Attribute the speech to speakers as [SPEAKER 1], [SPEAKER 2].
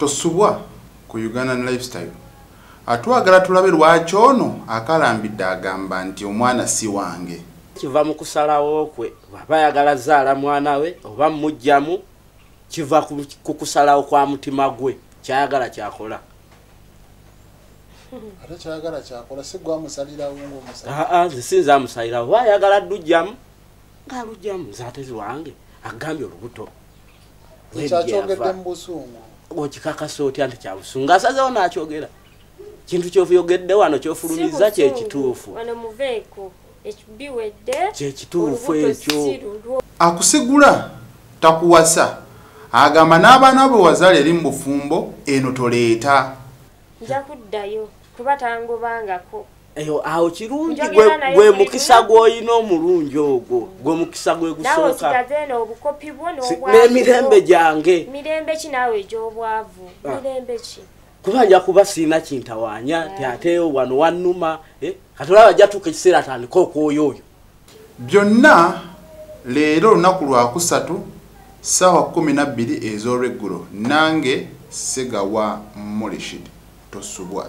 [SPEAKER 1] tosubwa ku ugandan lifestyle. Atwagala tulabe lwaki ono akalambidde agamba nti omwana si wange.
[SPEAKER 2] Kiva mu kusalawo kwe bwaba ayagala zaala mwana we oba mmuggyamu kiva ku- ku kusalawo kwa mutima gwe kyayagala kyakola.
[SPEAKER 3] Ate kyagala kyakola si gwamusalirawo ngaomusala
[SPEAKER 2] aa nze sinza amusalirawo oba ayagala ddujjamu? Ngaalugjamu nze ate wange agambye olubuto.
[SPEAKER 3] Ekyakyogedde mu busungu
[SPEAKER 2] okikakasa otya nti kyabusungu. Asazewo nakyogera. Kintu kyofyogedde wano kyofulumiza kyekituufu. Kyekituufu ekyo.
[SPEAKER 1] akusigula takuwasa. Agamba n'abaana bwe wazaala eri mu bufumbo eno toleeta.
[SPEAKER 4] Nja kuddayo kuba tangobangako
[SPEAKER 2] eyo awo kirungi gwe- mukisa gw'olina omulungi ogwo gwe mukisa gwe gusooka n'emirembe gyange.
[SPEAKER 4] Mirembe ki naawe egy'obwavu?
[SPEAKER 2] Ah.
[SPEAKER 4] mirembe ki?
[SPEAKER 2] Kuba nja kuba siina kintawaanya ti ate wano wannuma eh, kati olaba jatuuka ekiseera atandika okwoyo oyo.
[SPEAKER 1] Byonna leero olunaku lwakusatu ssaawa 12 ez'olweggulo nange segawa molishid tosubwa